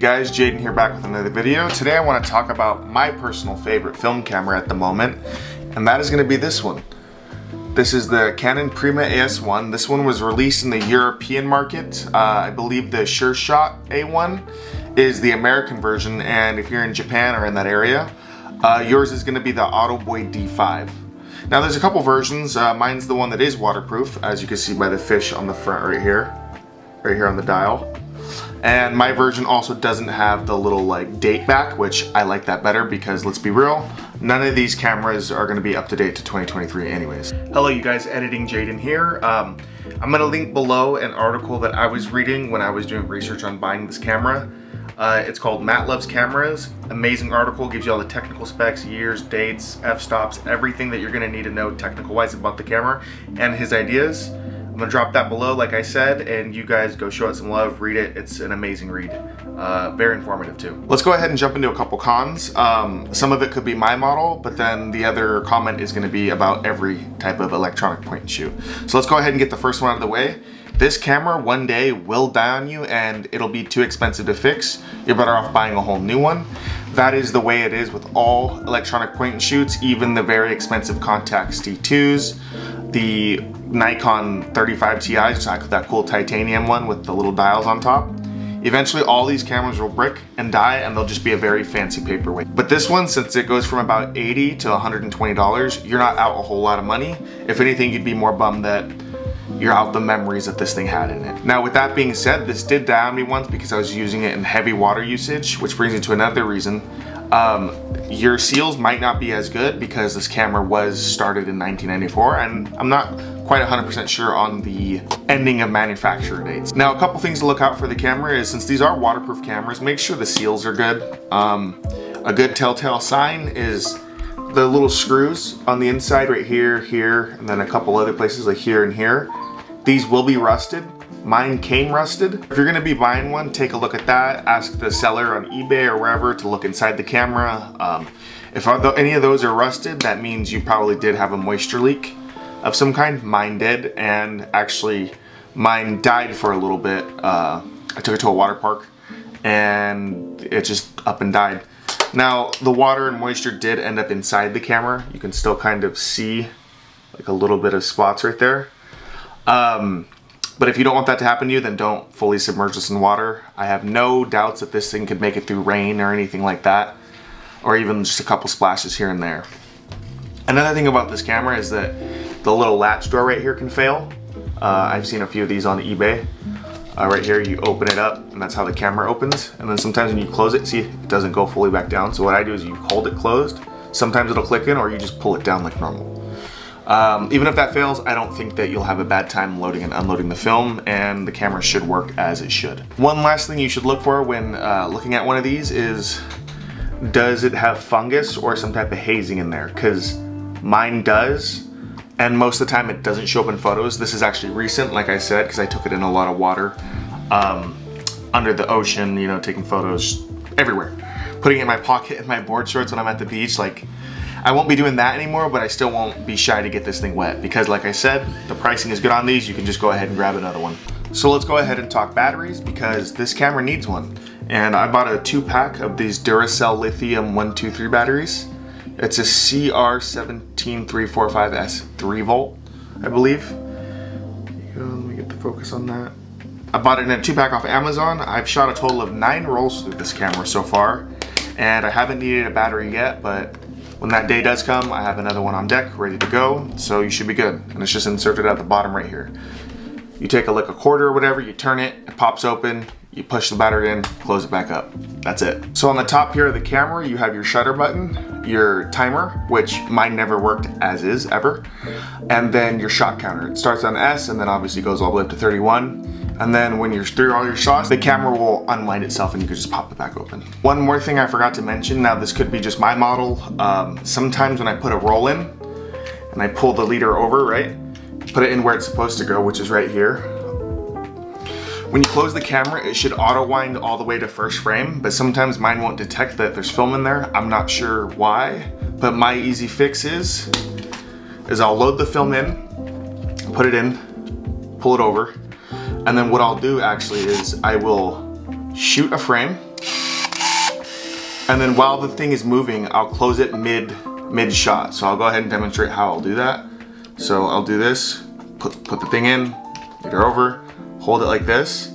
guys? Jaden here back with another video. Today I want to talk about my personal favorite film camera at the moment, and that is going to be this one. This is the Canon Prima AS1. This one was released in the European market. Uh, I believe the Sure Shot A1 is the American version, and if you're in Japan or in that area, uh, yours is going to be the Autoboy D5. Now there's a couple versions. Uh, mine's the one that is waterproof, as you can see by the fish on the front right here, right here on the dial. And my version also doesn't have the little like date back, which I like that better because let's be real, none of these cameras are gonna be up to date to 2023 anyways. Hello you guys, Editing Jaden here. Um, I'm gonna link below an article that I was reading when I was doing research on buying this camera. Uh, it's called Matt Loves Cameras. Amazing article, gives you all the technical specs, years, dates, f-stops, everything that you're gonna need to know technical wise about the camera and his ideas. Gonna drop that below, like I said, and you guys go show it some love, read it. It's an amazing read. Uh, very informative too. Let's go ahead and jump into a couple cons. Um, some of it could be my model, but then the other comment is gonna be about every type of electronic point and shoot. So let's go ahead and get the first one out of the way. This camera one day will die on you and it'll be too expensive to fix. You're better off buying a whole new one. That is the way it is with all electronic point and shoots, even the very expensive Contax T2s, the Nikon 35 Ti's, that cool titanium one with the little dials on top. Eventually all these cameras will brick and die and they'll just be a very fancy paperweight. But this one, since it goes from about 80 to $120, you're not out a whole lot of money. If anything, you'd be more bummed that you're out the memories that this thing had in it. Now with that being said, this did die on me once because I was using it in heavy water usage, which brings me to another reason. Um, your seals might not be as good because this camera was started in 1994 and I'm not quite 100% sure on the ending of manufacturer dates. Now a couple things to look out for the camera is since these are waterproof cameras, make sure the seals are good. Um, a good telltale sign is the little screws on the inside right here, here, and then a couple other places like here and here. These will be rusted. Mine came rusted. If you're gonna be buying one, take a look at that. Ask the seller on eBay or wherever to look inside the camera. Um, if any of those are rusted, that means you probably did have a moisture leak of some kind. Mine did, and actually mine died for a little bit. Uh, I took it to a water park and it just up and died. Now, the water and moisture did end up inside the camera. You can still kind of see like a little bit of spots right there. Um, but if you don't want that to happen to you, then don't fully submerge this in water. I have no doubts that this thing could make it through rain or anything like that, or even just a couple splashes here and there. Another thing about this camera is that the little latch door right here can fail. Uh, I've seen a few of these on eBay. Uh, right here, you open it up, and that's how the camera opens. And then sometimes when you close it, see, it doesn't go fully back down. So what I do is you hold it closed. Sometimes it'll click in, or you just pull it down like normal. Um, even if that fails, I don't think that you'll have a bad time loading and unloading the film and the camera should work as it should. One last thing you should look for when uh, looking at one of these is does it have fungus or some type of hazing in there? Because mine does, and most of the time it doesn't show up in photos. This is actually recent, like I said, because I took it in a lot of water um, under the ocean, you know, taking photos everywhere. Putting it in my pocket in my board shorts when I'm at the beach, like I won't be doing that anymore, but I still won't be shy to get this thing wet because like I said, the pricing is good on these. You can just go ahead and grab another one. So let's go ahead and talk batteries because this camera needs one. And I bought a two pack of these Duracell Lithium 123 batteries. It's a CR17345S 3 volt, I believe. Let me get the focus on that. I bought it in a two pack off Amazon. I've shot a total of nine rolls through this camera so far. And I haven't needed a battery yet, but when that day does come, I have another one on deck ready to go, so you should be good. And it's just inserted at the bottom right here. You take a like a quarter or whatever, you turn it, it pops open, you push the battery in, close it back up. That's it. So on the top here of the camera, you have your shutter button, your timer, which mine never worked as is ever, and then your shot counter. It starts on S and then obviously goes all the way up to 31. And then when you're through all your shots, the camera will unwind itself and you can just pop it back open. One more thing I forgot to mention, now this could be just my model. Um, sometimes when I put a roll in and I pull the leader over, right? Put it in where it's supposed to go, which is right here. When you close the camera, it should auto wind all the way to first frame, but sometimes mine won't detect that there's film in there. I'm not sure why, but my easy fix is, is I'll load the film in, put it in, pull it over, and then what I'll do actually is I will shoot a frame And then while the thing is moving, I'll close it mid mid shot. So I'll go ahead and demonstrate how I'll do that. So I'll do this, put, put the thing in, get her over, hold it like this.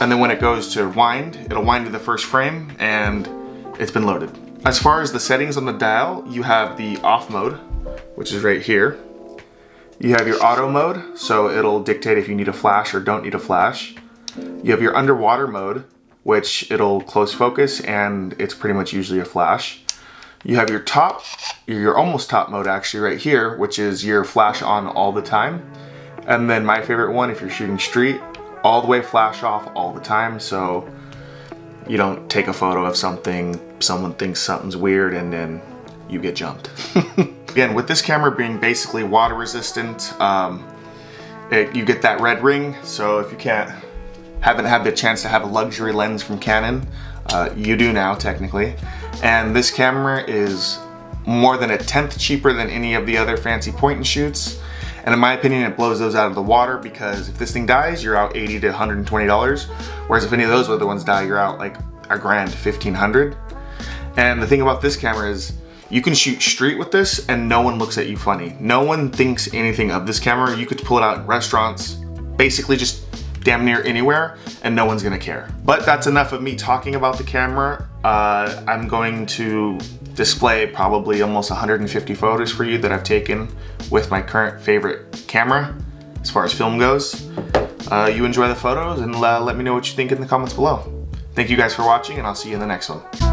And then when it goes to wind, it'll wind to the first frame and it's been loaded. As far as the settings on the dial, you have the off mode, which is right here. You have your auto mode, so it'll dictate if you need a flash or don't need a flash. You have your underwater mode, which it'll close focus and it's pretty much usually a flash. You have your top, your almost top mode actually right here, which is your flash on all the time. And then my favorite one, if you're shooting street, all the way flash off all the time. So you don't take a photo of something, someone thinks something's weird and then you get jumped. Again, with this camera being basically water resistant, um, it, you get that red ring. So if you can't, haven't had the chance to have a luxury lens from Canon, uh, you do now technically. And this camera is more than a tenth cheaper than any of the other fancy point and shoots. And in my opinion, it blows those out of the water because if this thing dies, you're out 80 to $120. Whereas if any of those other ones die, you're out like a grand, 1500. And the thing about this camera is you can shoot street with this and no one looks at you funny. No one thinks anything of this camera. You could pull it out in restaurants, basically just damn near anywhere and no one's gonna care. But that's enough of me talking about the camera. Uh, I'm going to display probably almost 150 photos for you that I've taken with my current favorite camera as far as film goes. Uh, you enjoy the photos and uh, let me know what you think in the comments below. Thank you guys for watching and I'll see you in the next one.